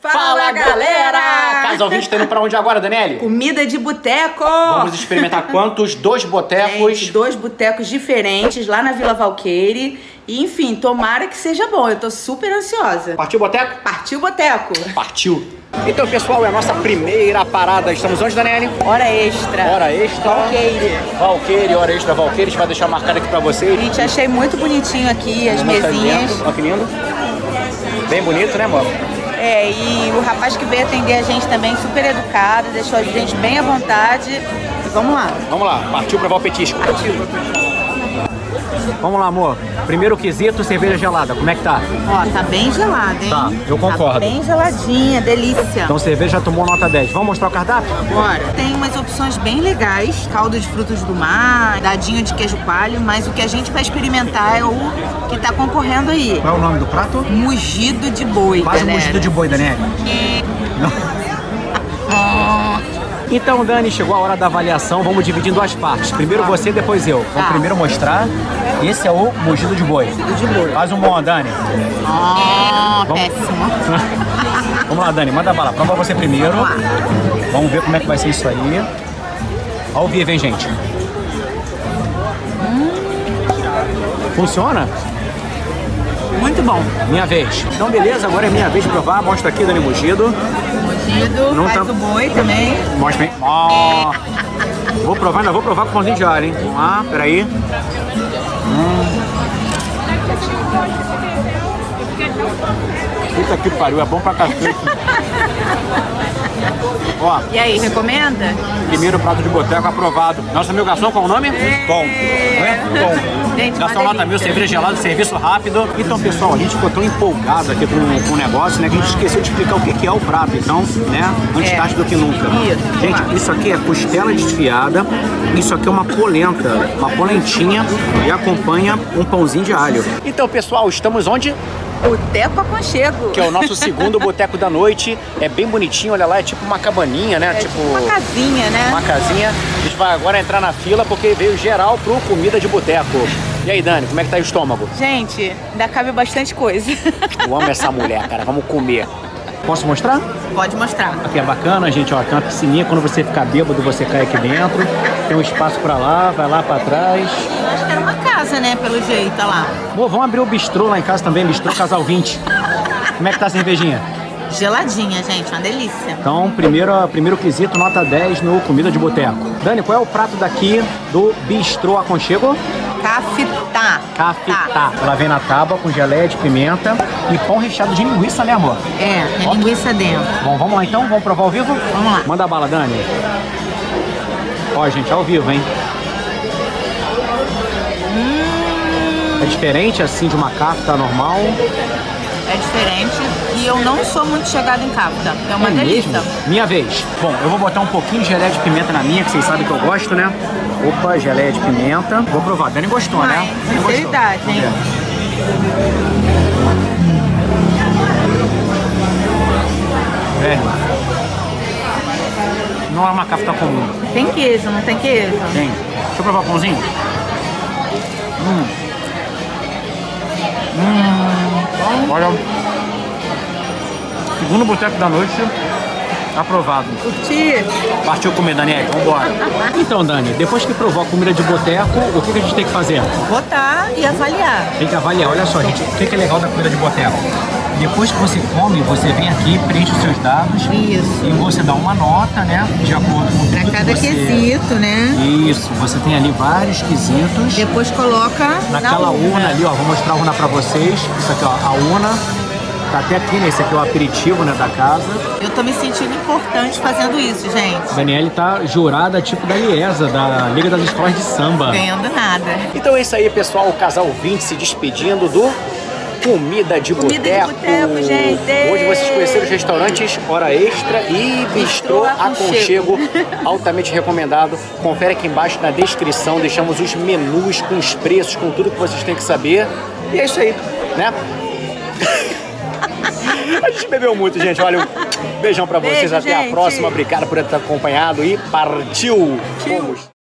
Fala galera! Casa ouvinte, tá indo pra onde agora, Daniele? Comida de boteco! Vamos experimentar quantos? Dois botecos. Gente, dois botecos diferentes lá na Vila Valqueire. E enfim, tomara que seja bom. Eu tô super ansiosa. Partiu boteco? Partiu boteco! Partiu! Então, pessoal, é a nossa primeira parada. Estamos onde, Daniele? Hora extra. Hora extra. Valqueire. Valqueire, hora extra Valqueire. A gente vai deixar marcado aqui pra vocês. Gente, achei muito bonitinho aqui as Vamos tá mesinhas. Olha que lindo. Bem bonito, né, amor? É, e o rapaz que veio atender a gente também, super educado, deixou a gente bem à vontade. E vamos lá. Vamos lá, partiu pra Valpetisco. Partiu. Vamos lá, amor. Primeiro quesito, cerveja gelada. Como é que tá? Ó, tá bem gelada, hein? Tá, eu concordo. Tá bem geladinha, delícia. Então, cerveja já tomou nota 10. Vamos mostrar o cardápio? Bora. Tem umas opções bem legais, caldo de frutos do mar, dadinho de queijo coalho, mas o que a gente vai experimentar é o que tá concorrendo aí. Qual é o nome do prato? Mugido de boi, Faz um galera. mugido de boi, Daniele. Então, Dani, chegou a hora da avaliação. Vamos dividir em duas partes. Primeiro você, depois eu. Vou Tá. primeiro mostrar. Esse é o mugido de boi. de boi. Faz um bom, Dani. Ó, Vamos. péssimo. Vamos lá, Dani, manda bala. Prova você primeiro. Vamos. Vamos ver como é que vai ser isso aí. Ao vivo, hein, gente? Funciona? Muito bom. Minha vez. Então, beleza, agora é minha vez de provar. Mostra aqui, Dani Mugido. Mugido, Não faz tá- o boi também. Mostra bem. Ó. Vou provar, ainda vou provar com pãozinho de alho, hein? Vamos lá, peraí. Hum. Puta que pariu, é bom pra cacete. Ó, E aí, recomenda? primeiro prato de boteco aprovado. Nosso amigo garçom, qual é o nome? Tom. É? Tom. Gente, uma Garçom nota mil, cerveja gelada, serviço rápido. Então, pessoal, a gente ficou tão empolgado aqui com, com o negócio, né? Que a gente esqueceu de explicar o que que é o prato. Então, né? Antes É. tarde do que nunca. Isso, Gente, isso aqui é costela desfiada. Isso aqui é uma polenta, uma polentinha e acompanha um pãozinho de alho. Então, pessoal, estamos onde? Boteco Aconchego. Que é o nosso segundo boteco da noite. É bem bonitinho, olha lá, é tipo uma cabaninha, né? É tipo uma casinha, né? uma casinha. A gente vai agora entrar na fila porque veio geral pro comida de boteco. E aí, Dani, como é que tá o estômago? Gente, ainda cabe bastante coisa. Eu amo essa mulher, cara. Vamos comer. Posso mostrar? Pode mostrar. Aqui é bacana, gente, ó. Tem uma piscininha. Quando você ficar bêbado, você cai aqui dentro. Tem um espaço pra lá, vai lá pra trás. Acho que era uma casa, né? Olha lá. Bom, vamos abrir o bistrô lá em casa também, bistrô Casal 20. Como é que tá a cervejinha? Geladinha, gente, uma delícia. Então, primeiro, primeiro quesito, nota 10 no Comida de Boteco. Dani, qual é o prato daqui do Bistrô Aconchego? Cafetá. Cafetá. Ela vem na tábua com geleia de pimenta e pão recheado de linguiça, né, amor? É, tem linguiça dentro. Bom, vamos lá então? Vamos provar ao vivo? Vamos lá. Manda bala, Dani. Ó, gente, ao vivo, hein? É diferente, assim, de uma cafta normal. É diferente. E eu não sou muito chegada em cafta. É uma é delícia. mesmo? Minha vez. Bom, eu vou botar um pouquinho de geleia de pimenta na minha, que vocês sabem que eu gosto, né? Opa, geleia de pimenta. Vou provar. Dani gostou, né? Dani gostou. sinceridade, Vamos hein? ver. É. Não é uma cafta comum. Tem queijo, não tem queijo? Tem. Deixa eu provar o pãozinho. Hum. Hum. Olha. Segundo boteco da noite. Aprovado. Curti. Partiu comer, Daniel. Vambora. Então, Dani, depois que provou a comida de boteco, o que, que a gente tem que fazer? Botar e avaliar. Tem que avaliar. Olha só, gente. O que, que é legal da comida de boteco? Depois que você come, você vem aqui, preenche os seus dados. Isso. E você dá uma nota, né? De acordo com Pra tudo cada que você... quesito, né? Isso. Você tem ali vários quesitos. Depois coloca Naquela na urna ali, ó, vou mostrar a urna pra vocês. Isso aqui, ó, a urna. Tá até aqui, né? Esse aqui é o aperitivo, né, da casa. Eu tô me sentindo importante fazendo isso, gente. Daniele tá jurada tipo da Liesa, da Liga das Escolas de Samba. Ganhando nada. Então é isso aí, pessoal. O casal 20 se despedindo do Comida de Comida de Boteco. Hoje vocês conheceram os restaurantes Hora Extra e Bistrô Bistrô Aconchego. Aconchego. Altamente recomendado. Confere aqui embaixo na descrição. Deixamos os menus com os preços, com tudo que vocês têm que saber. E é isso aí, né? A gente bebeu muito, gente. Olha, um beijão pra vocês. Beijo, Até a gente. próxima. Obrigado por ter acompanhado e partiu! Partiu. Fomos!